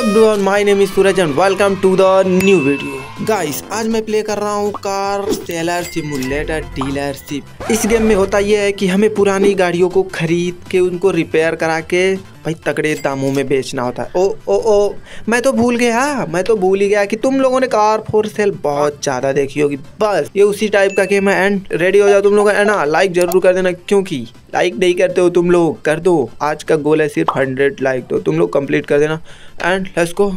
Everyone my name is Suraj and welcome to the new video guys आज मैं play कर रहा हूँ कार सेलर सिमुलेटर डीलरशिप इस गेम में होता यह है कि हमें पुरानी गाड़ियों को खरीद के उनको रिपेयर करा के भाई तगड़े दामों में बेचना होता है। ओ ओ ओ, मैं तो भूल गया, मैं तो भूल ही गया कि तुम लोगों ने कार फोर सेल बहुत ज़्यादा देखी होगी। बस, ये उसी टाइप का गेम है एंड रेडी हो जाओ तुम लोग है ना लाइक ज़रूर कर देना क्योंकि लाइक नहीं करते हो तुम लोग, कर दो। आज का गोल है सिर्फ़ हंड्रेड लाइक दो तुम लोग कंप्लीट कर देना। And let's go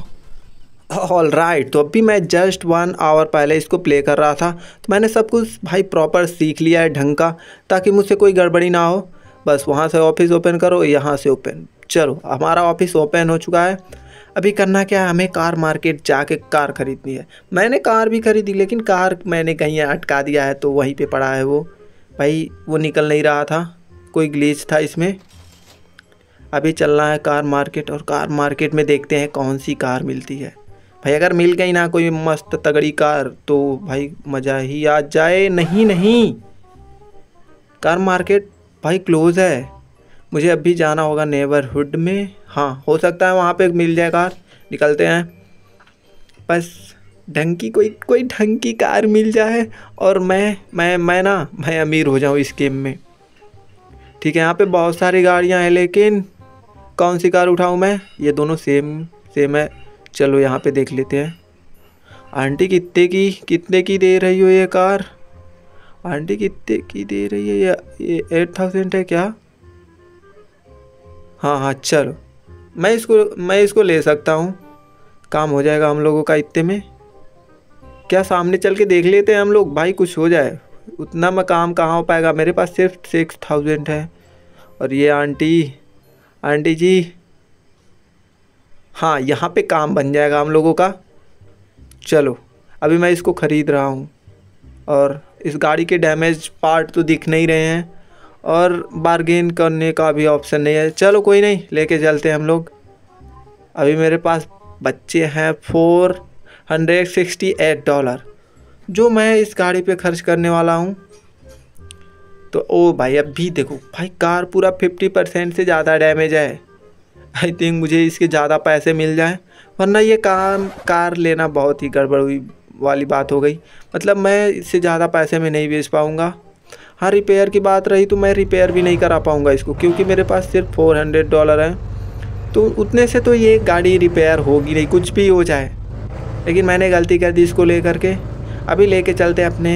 all right तो अभी मैं जस्ट वन आवर पहले इसको प्ले कर रहा था। तो मैंने सब कुछ भाई प्रॉपर सीख लिया है ढंग का, ताकि मुझसे कोई गड़बड़ी ना हो। बस वहाँ से ऑफ़िस ओपन करो, यहाँ से ओपन चलो, हमारा ऑफ़िस ओपन हो चुका है। अभी करना क्या है? हमें कार मार्केट जाके कार खरीदनी है। मैंने कार भी खरीदी, लेकिन कार मैंने कहीं अटका दिया है तो वहीं पे पड़ा है वो। भाई, वो निकल नहीं रहा था। कोई ग्लीच था इसमें? अभी चलना है कार मार्केट और कार मार्केट में देखते हैं कौन सी कार मिलती है। भाई, अगर मिल गई ना कोई मस्त तगड़ी कार तो भाई, मज़ा ही आ जाए। नहीं नहीं। कार मार्केट भाई क्लोज़ है। मुझे अभी जाना होगा नेबरहुड में। हाँ हो सकता है वहाँ पे मिल जाए कार। निकलते हैं। बस, ढंग की कोई कोई ढंग की कार मिल जाए और मैं मैं मैं ना, मैं अमीर हो जाऊँ इस गेम में। ठीक है, यहाँ पे बहुत सारी गाड़ियाँ हैं, लेकिन कौन सी कार उठाऊँ मैं? ये दोनों सेम सेम है। चलो, यहाँ पे देख लेते हैं। आंटी, कितने की कितने की दे रही हो ये कार? आंटी, कितने की दे रही है? ये ये एट थाउज़ेंड है क्या? हाँ हाँ चलो। मैं इसको मैं इसको ले सकता हूँ। काम हो जाएगा हम लोगों का इतने में। क्या सामने चल के देख लेते हैं हम लोग? भाई, कुछ हो जाए। उतना में काम कहाँ हो पाएगा? मेरे पास सिर्फ़ सिक्स थाउज़ेंड है। और ये आंटी आंटी जी। हाँ यहाँ पे काम बन जाएगा हम लोगों का। चलो, अभी मैं इसको ख़रीद रहा हूँ। और इस गाड़ी के डैमेज पार्ट तो दिख नहीं रहे हैं। और बारगेन करने का भी ऑप्शन नहीं है। चलो कोई नहीं, लेके चलते हैं हम लोग। अभी मेरे पास बच्चे हैं four hundred sixty eight dollar जो मैं इस गाड़ी पे खर्च करने वाला हूँ। तो ओ भाई, अब भी देखो, भाई कार पूरा फिफ्टी परसेंट से ज़्यादा डैमेज है। आई थिंक मुझे इसके ज़्यादा पैसे मिल जाएँ। वरना ये काम, कार लेना बहुत ही गड़बड़ हुई वाली बात हो गई। मतलब मैं इससे ज़्यादा पैसे में नहीं बेच पाऊँगा। हाँ रिपेयर की बात रही तो मैं रिपेयर भी नहीं करा पाऊँगा इसको, क्योंकि मेरे पास सिर्फ़ फोर हंड्रेड डॉलर हैं। तो उतने से तो ये गाड़ी रिपेयर होगी नहीं, कुछ भी हो जाए। लेकिन मैंने गलती कर दी इसको ले करके अभी लेके चलते अपने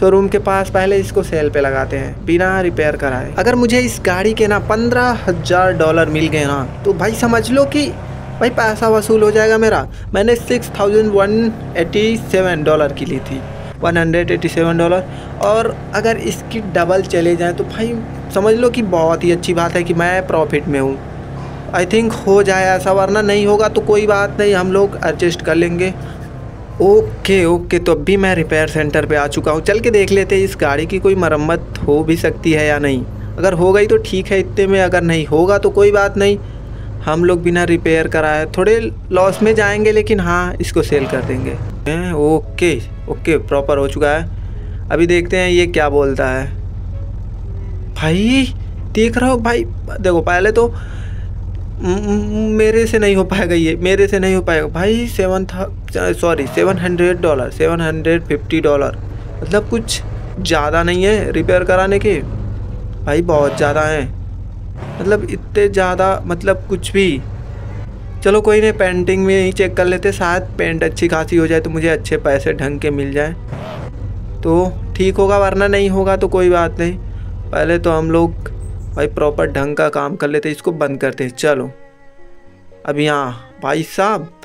शोरूम के पास, पहले इसको सेल पे लगाते हैं, बिना रिपेयर कराए। अगर मुझे इस गाड़ी के ना पंद्रह हज़ार डॉलर मिल गए ना तो भाई समझ लो कि भाई पैसा वसूल हो जाएगा मेरा। मैंने six thousand one eighty seven dollar की ली थी। One hundred eighty seven dollar और अगर इसकी डबल चले जाए तो भाई समझ लो कि बहुत ही अच्छी बात है कि मैं प्रॉफिट में हूँ। आई थिंक हो जाए ऐसा, वरना नहीं होगा तो कोई बात नहीं, हम लोग एडजस्ट कर लेंगे। ओके ओके तो अभी मैं रिपेयर सेंटर पे आ चुका हूँ। चल के देख लेते हैं, इस गाड़ी की कोई मरम्मत हो भी सकती है या नहीं। अगर हो गई तो ठीक है, इतने में अगर नहीं होगा तो कोई बात नहीं। हम लोग बिना रिपेयर कराए, थोड़े लॉस में जाएँगे, लेकिन हाँ इसको सेल कर देंगे। ओके ओके प्रॉपर हो चुका है। अभी देखते हैं ये क्या बोलता है। भाई, देख रहा हो भाई, देखो पहले तो मेरे से नहीं हो पाएगा ये, मेरे से नहीं हो पाएगा। भाई, सेवन था, sorry, seven hundred dollar, seven hundred fifty dollar मतलब कुछ ज़्यादा नहीं है रिपेयर कराने के। भाई, बहुत ज़्यादा हैं। मतलब इतने ज़्यादा मतलब कुछ भी। चलो कोई नहीं, पेंटिंग में ही चेक कर लेते, शायद पेंट अच्छी खासी हो जाए तो मुझे अच्छे पैसे ढंग के मिल जाए। तो ठीक होगा, वरना नहीं होगा तो कोई बात नहीं। पहले तो हम लोग भाई प्रॉपर ढंग का काम कर लेते, इसको बंद करते चलो। अब यहाँ, भाई साहब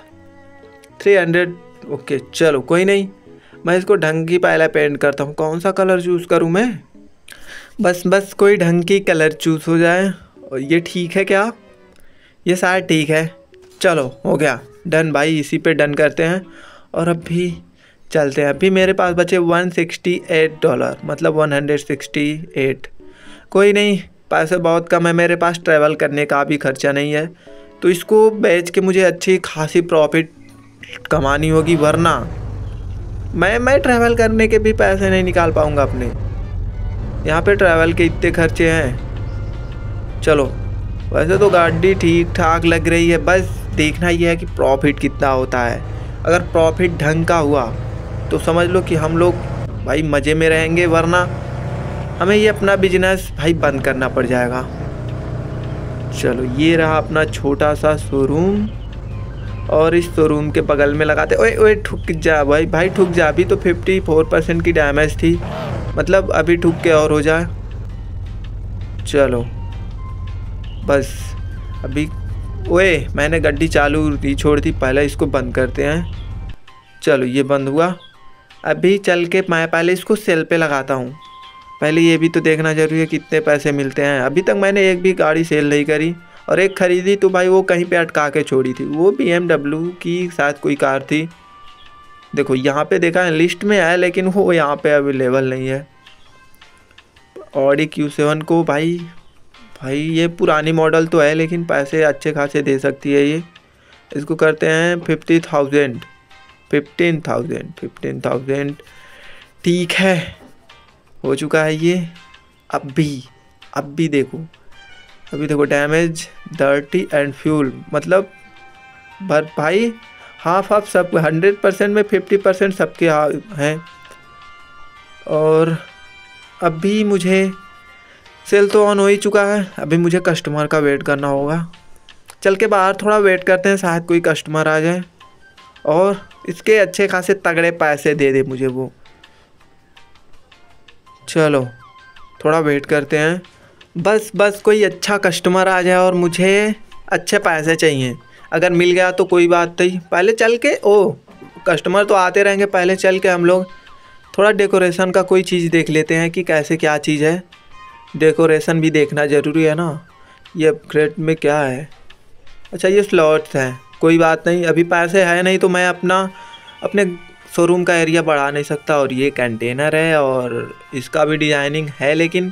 थ्री हंड्रेड ओके, चलो, कोई नहीं। मैं इसको ढंग की पहले पेंट करता हूँ। कौन सा कलर चूज़ करूँ मैं? बस बस, कोई ढंग की कलर चूज़ हो जाए। और ये ठीक है क्या? ये शायद ठीक है। चलो, हो गया। डन भाई, इसी पे डन करते हैं। और अभी चलते हैं। अभी मेरे पास बचे 168 डॉलर मतलब 168 कोई नहीं, पैसे बहुत कम है, मेरे पास ट्रैवल करने का भी खर्चा नहीं है। तो इसको बेच के मुझे अच्छी खासी प्रॉफिट कमानी होगी, वरना मैं मैं ट्रैवल करने के भी पैसे नहीं निकाल पाऊँगा अपने। यहाँ पे ट्रैवल के इतने खर्चे हैं। चलो, वैसे तो गाड़ी ठीक ठाक लग रही है, बस देखना ये है कि प्रॉफिट कितना होता है। अगर प्रॉफिट ढंग का हुआ तो समझ लो कि हम लोग भाई मज़े में रहेंगे, वरना हमें ये अपना बिज़नेस भाई बंद करना पड़ जाएगा। चलो, ये रहा अपना छोटा सा शोरूम और इस शोरूम के बगल में लगाते, ओए ओए, ठुक जा भाई भाई ठुक जा, अभी तो फिफ्टी फोर परसेंट की डैमेज थी मतलब अभी ठुक के और हो जाए। चलो, बस, अभी, ओए, मैंने गड्डी चालू दी, छोड़ दी, पहले इसको बंद करते हैं। चलो, ये बंद हुआ। अभी चल के मैं पहले इसको सेल पे लगाता हूँ। पहले ये भी तो देखना ज़रूरी है कितने पैसे मिलते हैं। अभी तक मैंने एक भी गाड़ी सेल नहीं करी और एक ख़रीदी तो भाई वो कहीं पे अटका के छोड़ी थी। वो बी की शायद कोई कार थी। देखो, यहाँ पे देखा है, लिस्ट में है, लेकिन वो यहाँ पे अवेलेबल नहीं है। ऑडी क्यू सेवन को भाई भाई ये पुरानी मॉडल तो है, लेकिन पैसे अच्छे खासे दे सकती है ये। इसको करते हैं fifty thousand fifteen thousand fifteen thousand ठीक है। हो चुका है ये। अब भी अब भी देखो। अभी देखो डैमेज डर्टी एंड फ्यूल मतलब भर, भाई हाफ़ हाफ़ सब हंड्रेड परसेंट में फिफ्टी परसेंट सबके हैं। और अभी मुझे सेल तो ऑन हो ही चुका है। अभी मुझे कस्टमर का वेट करना होगा। चल के बाहर थोड़ा वेट करते हैं, शायद कोई कस्टमर आ जाए। और इसके अच्छे खासे तगड़े पैसे दे दे मुझे वो। चलो, थोड़ा वेट करते हैं। बस बस, कोई अच्छा कस्टमर आ जाए और मुझे अच्छे पैसे चाहिए। अगर मिल गया तो कोई बात नहीं। पहले चल के, ओ कस्टमर तो आते रहेंगे, पहले चल के हम लोग थोड़ा डेकोरेशन का कोई चीज़ देख लेते हैं कि कैसे क्या चीज़ है। डेकोरेशन भी देखना ज़रूरी है ना। ये अपग्रेड में क्या है? अच्छा ये स्लॉट्स हैं। कोई बात नहीं, अभी पैसे है नहीं तो मैं अपना, अपने शोरूम का एरिया बढ़ा नहीं सकता और ये कंटेनर है और इसका भी डिज़ाइनिंग है लेकिन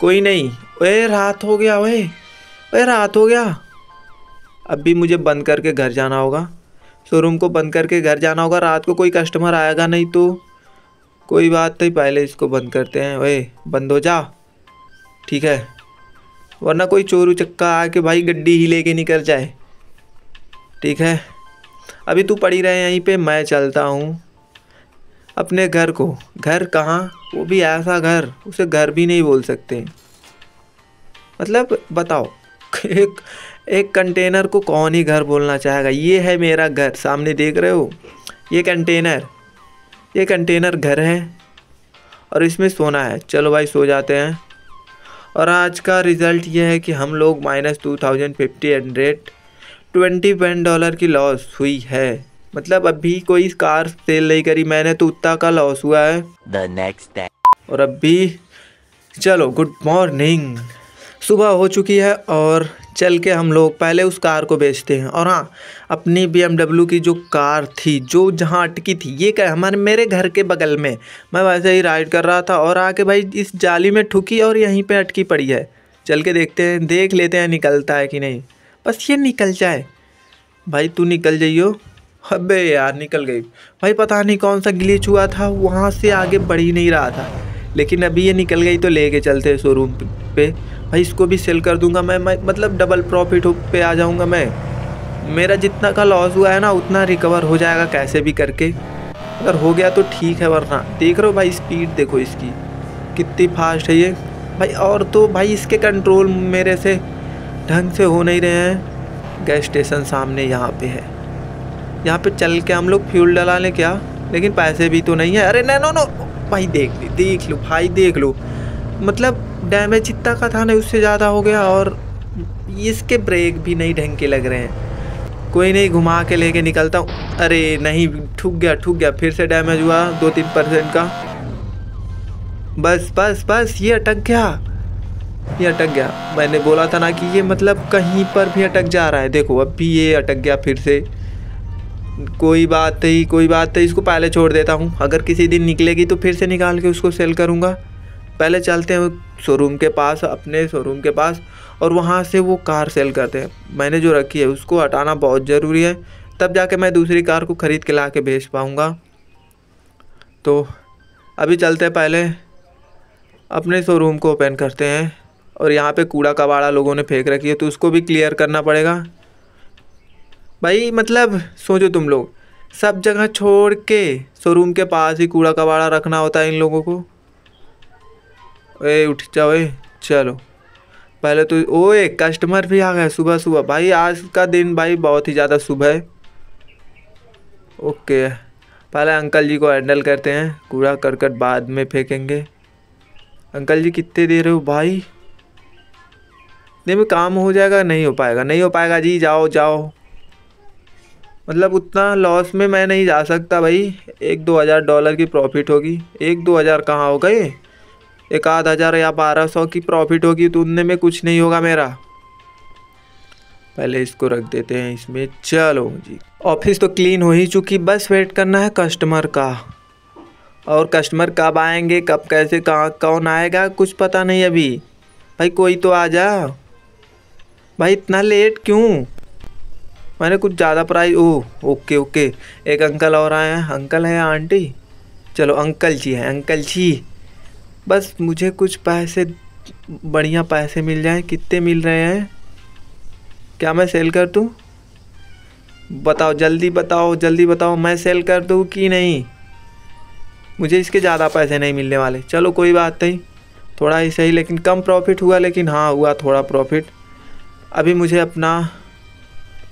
कोई नहीं। ओए, रात हो गया, ओए ओए, रात हो गया। अब भी मुझे बंद करके घर जाना होगा। शोरूम को बंद करके घर जाना होगा, रात को कोई कस्टमर आएगा नहीं तो कोई बात नहीं, पहले इसको बंद करते हैं। ओए, बंद हो जा। ठीक है। वरना कोई चोरू चक्का आके भाई गड्डी ही लेके निकल जाए। ठीक है? अभी तू पड़ी रहे यहीं पे, मैं चलता हूँ। अपने घर को। घर कहाँ? वो भी ऐसा घर, उसे घर भी नहीं बोल सकते। मतलब बताओ, एक एक कंटेनर को कौन ही घर बोलना चाहेगा? ये है मेरा घर, सामने देख रहे हो? ये कंटेनर ये कंटेनर घर है। और इसमें सोना है। चलो भाई, सो जाते हैं। और आज का रिज़ल्ट ये है कि हम लोग minus two thousand fifty hundred twenty one dollar की लॉस हुई है। मतलब अभी कोई कार सेल नहीं करी मैंने तो उतना का लॉस हुआ है। द नेक्स्ट और अभी चलो गुड मॉर्निंग सुबह हो चुकी है और चल के हम लोग पहले उस कार को बेचते हैं। और हाँ अपनी बी की जो कार थी जो जहाँ अटकी थी ये क्या हमारे मेरे घर के बगल में। मैं वैसे ही राइड कर रहा था और आके भाई इस जाली में ठुकी और यहीं पे अटकी पड़ी है। चल के देखते हैं देख लेते हैं निकलता है कि नहीं। बस ये निकल जाए। भाई तू निकल जाइयो। अबे यार, निकल गई। भाई पता नहीं कौन सा ग्लिच हुआ था, वहाँ से आगे बढ़ ही नहीं रहा था। लेकिन अभी ये निकल गई तो लेके चलते हैं शोरूम पे। भाई इसको भी सेल कर दूँगा मैं मैं मतलब डबल प्रॉफिट पे आ जाऊँगा मैं। मेरा जितना का लॉस हुआ है ना, उतना रिकवर हो जाएगा कैसे भी करके। अगर हो गया तो ठीक है, वरना। देख रहे हो भाई स्पीड देखो इसकी। कितनी फास्ट है ये। भाई और तो भाई इसके कंट्रोल मेरे से ढंग से हो नहीं रहे हैं। गैस स्टेशन सामने यहाँ पे है। यहाँ पे चल के हम लोग फ्यूल डला लें क्या? लेकिन पैसे भी तो नहीं है। अरे नो नो नो भाई देख ली, देख लो, भाई देख लो। मतलब डैमेज इतना का था नहीं उससे ज़्यादा हो गया और इसके ब्रेक भी नहीं ढंग के लग रहे हैं। कोई नहीं, घुमा के लेके निकलता हूँ। अरे नहीं, ठुक गया ठुक गया, फिर से डैमेज हुआ, दो तीन परसेंट का। बस बस बस, ये अटक गया। ये अटक गया। मैंने बोला था ना कि ये मतलब कहीं पर भी अटक जा रहा है। देखो, अब भी ये अटक गया फिर से। कोई बात नहीं, कोई बात नहीं, इसको पहले छोड़ देता हूँ। अगर किसी दिन निकलेगी तो फिर से निकाल के उसको सेल करूँगा। पहले चलते हैं शोरूम के पास, अपने शोरूम के पास, और वहाँ से वो कार सेल करते हैं। मैंने जो रखी है, उसको हटाना बहुत ज़रूरी है। तब जाके मैं दूसरी कार को ख़रीद के ला के बेच पाऊँगा। तो अभी चलते हैं पहले। अपने शोरूम को ओपन करते हैं। और यहाँ पे कूड़ा कबाड़ा लोगों ने फेंक रखी है तो उसको भी क्लियर करना पड़ेगा। भाई मतलब सोचो तुम लोग, सब जगह छोड़ के शोरूम के पास ही कूड़ा कबाड़ा रखना होता है इन लोगों को। ए, उठ जाओ ए, चलो। पहले तो ओए कस्टमर भी आ गए सुबह सुबह। भाई, आज का दिन भाई बहुत ही ज़्यादा सुबह है। ओके, पहले अंकल जी को हैंडल करते हैं, कूड़ा करकट बाद में फेंकेंगे। अंकल जी, कितने दे रहे हो भाई? इतने में काम हो जाएगा, नहीं हो पाएगा। नहीं हो पाएगा जी, जाओ जाओ। मतलब उतना लॉस में मैं नहीं जा सकता भाई। एक दो हज़ार डॉलर की प्रॉफिट होगी। एक दो हज़ार कहाँ हो गए? एक आध हज़ार या बारह सौ की प्रॉफिट होगी तो उनमें में कुछ नहीं होगा मेरा। पहले इसको रख देते हैं इसमें। चलो जी। ऑफ़िस तो क्लीन हो ही चुकी, बस वेट करना है कस्टमर का। और कस्टमर कब आएँगे, कब कैसे, कहाँ, कौन आएगा, कुछ पता नहीं अभी। भाई कोई तो आ जा। भाई इतना लेट क्यों? मैंने कुछ ज़्यादा प्राइस ओ ओके ओके एक अंकल और आए हैं। अंकल है आंटी? चलो, अंकल जी हैं, अंकल जी। बस मुझे कुछ पैसे, बढ़िया पैसे मिल जाए। कितने मिल रहे हैं? क्या मैं सेल कर दूँ? बताओ, जल्दी बताओ जल्दी बताओ, मैं सेल कर दूँ कि नहीं? मुझे इसके ज़्यादा पैसे नहीं मिलने वाले। चलो, कोई बात नहीं। थोड़ा ही सही, लेकिन कम प्रॉफिट हुआ, लेकिन हाँ हुआ थोड़ा प्रॉफिट अभी मुझे अपना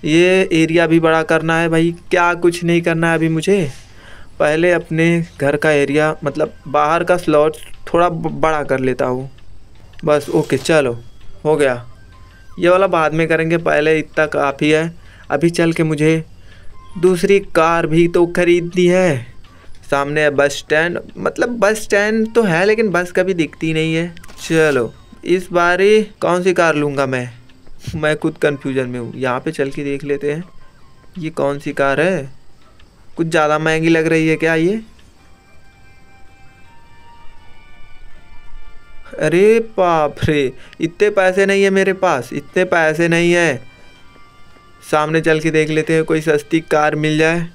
ये एरिया भी बड़ा करना है भाई। क्या कुछ नहीं करना है अभी मुझे। पहले अपने घर का एरिया मतलब बाहर का स्लॉट थोड़ा बड़ा कर लेता हूँ। बस ओके चलो, हो गया। ये वाला बाद में करेंगे, पहले इतना काफ़ी है। अभी चल के मुझे दूसरी कार भी तो खरीदनी है। सामने है बस स्टैंड मतलब बस स्टैंड तो है, लेकिन बस कभी दिखती नहीं है। चलो, इस बार कौन सी कार लूँगा मैं? मैं खुद कन्फ्यूज़न में हूँ। यहाँ पे चल के देख लेते हैं। ये कौन सी कार है? कुछ ज़्यादा महँगी लग रही है क्या ये? अरे बाप रे, इतने पैसे नहीं है मेरे पास, इतने पैसे नहीं है। सामने चल के देख लेते हैं, कोई सस्ती कार मिल जाए।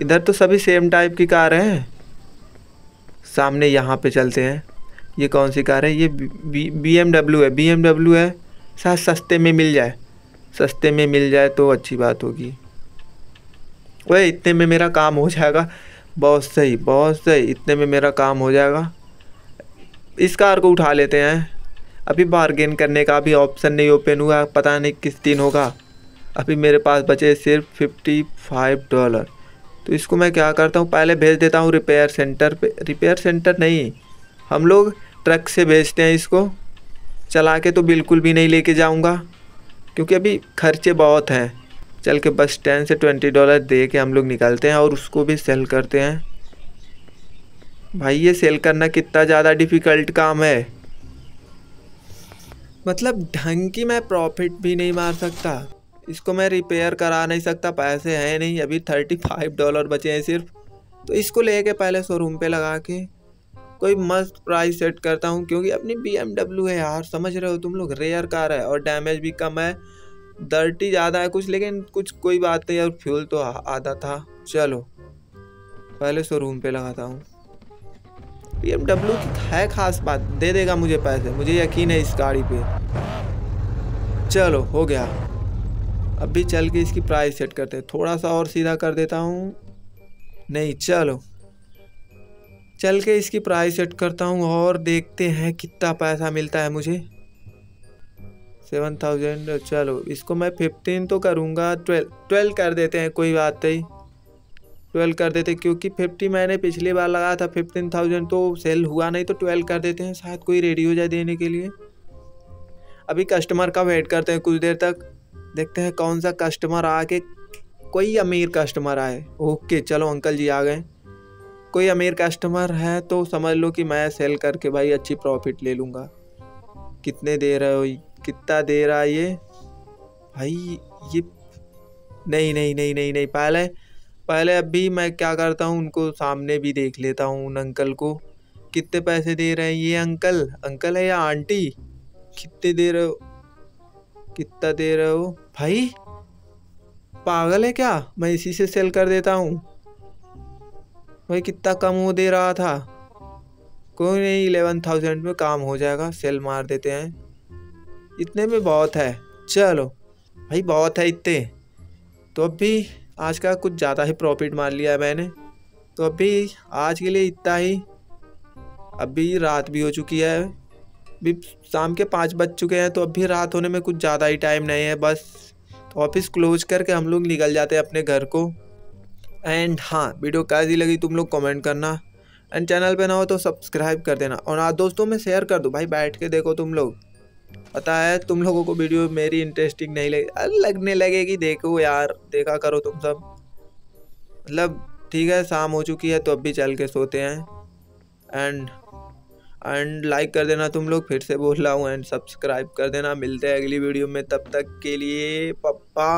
इधर तो सभी सेम टाइप की कार हैं। सामने यहाँ पे चलते हैं। ये कौन सी कार है? ये बी एम डब्ल्यू है बी एम डब्ल्यू है। शायद सस्ते में मिल जाए। सस्ते में मिल जाए तो अच्छी बात होगी। वह इतने में मेरा काम हो जाएगा। बहुत सही बहुत सही। इतने में मेरा काम हो जाएगा। इस कार को उठा लेते हैं। अभी बारगेन करने का भी ऑप्शन नहीं ओपन हुआ। पता नहीं किस दिन होगा। अभी मेरे पास बचे सिर्फ़ फिफ्टी फाइव डॉलर तो इसको मैं क्या करता हूँ? पहले भेज देता हूँ रिपेयर सेंटर पे। रिपेयर सेंटर नहीं। हम लोग ट्रक से भेजते हैं इसको। चला के तो बिल्कुल भी नहीं लेके जाऊँगा। क्योंकि अभी खर्चे बहुत हैं। चल के बस स्टैंड से ट्वेंटी डॉलर दे के हम लोग निकलते हैं और उसको भी सेल करते हैं। भाई, ये सेल करना कितना ज़्यादा डिफ़िकल्ट काम है। मतलब ढंग की मैं प्रॉफिट भी नहीं मार सकता। इसको मैं रिपेयर करा नहीं सकता। पैसे हैं नहीं। अभी थर्टी फाइव डॉलर बचे हैं सिर्फ़। तो इसको लेके पहले शोरूम पे लगा के कोई मस्त प्राइस सेट करता हूँ, क्योंकि अपनी बी एम डब्ल्यू है यार, समझ रहे हो तुम लोग रेयर कार है और डैमेज भी कम है। डर्टी ज़्यादा है कुछ, लेकिन कुछ कोई बात नहीं और फ्यूल तो आधा था। चलो, पहले शोरूम पे लगाता हूँ। बी एम डब्ल्यू की है खास बात, दे देगा मुझे पैसे, मुझे यकीन है इस गाड़ी पे। चलो, हो गया। अभी चल के इसकी प्राइस सेट करते हैं, थोड़ा सा और सीधा कर देता हूँ। नहीं, चलो। चल के इसकी प्राइस सेट करता हूँ और देखते हैं कितना पैसा मिलता है मुझे। सेवन थाउज़ेंड, चलो, इसको मैं फिफ्टीन तो करूँगा। ट्वेल्व ट्वेल्व कर देते हैं, कोई बात नहीं। ट्वेल्व कर देते क्योंकि फिफ्टी मैंने पिछली बार लगाया था फिफ्टीन थाउज़ेंड तो सेल हुआ नहीं तो ट्वेल्व कर देते हैं, शायद कोई रेडी हो जाए देने के लिए। अभी कस्टमर का वेट करते हैं कुछ देर तक। देखते हैं कौन सा कस्टमर आके, कोई अमीर कस्टमर आए। ओके चलो, अंकल जी आ गए। कोई अमीर कस्टमर है तो समझ लो कि मैं सेल करके भाई अच्छी प्रॉफिट ले लूँगा। कितने दे रहे हो? कितना दे रहा है ये? भाई, ये नहीं नहीं नहीं नहीं नहीं, पहले पहले अभी मैं क्या करता हूँ, उनको सामने भी देख लेता हूँ उन अंकल को। कितने पैसे दे रहे हैं ये अंकल अंकल है या आंटी कितने दे रहे हो? कितना दे रहे हो? भाई, पागल है क्या? मैं इसी से सेल कर देता हूँ। भाई कितना कम हो दे रहा था। कोई नहीं इलेवन थाउज़ेंड में काम हो जाएगा, सेल मार देते हैं। इतने में बहुत है। चलो, भाई बहुत है इतने। तो अब भी आज का कुछ ज़्यादा ही प्रॉफिट मार लिया है मैंने। तो अभी आज के लिए इतना ही। अभी रात भी हो चुकी है। अभी शाम के पाँच बज चुके हैं तो अभी रात होने में कुछ ज़्यादा ही टाइम नहीं है, बस। तो ऑफ़िस क्लोज करके हम लोग निकल जाते हैं अपने घर को। एंड हाँ वीडियो कैसी लगी तुम लोग कमेंट करना। एंड चैनल पे ना हो तो सब्सक्राइब कर देना। और हाँ दोस्तों में शेयर कर दो। भाई, बैठ के देखो तुम लोग। पता है, तुम लोगों को वीडियो मेरी इंटरेस्टिंग नहीं लगे। लगने लगेगी। देखो यार, देखा करो तुम सब। मतलब ठीक है, शाम हो चुकी है तो अब भी चल के सोते हैं। एंड एंड लाइक कर देना तुम लोग। फिर से बोल रहा हूँ एंड सब्सक्राइब कर देना। मिलते हैं अगली वीडियो में। तब तक के लिए पप्पा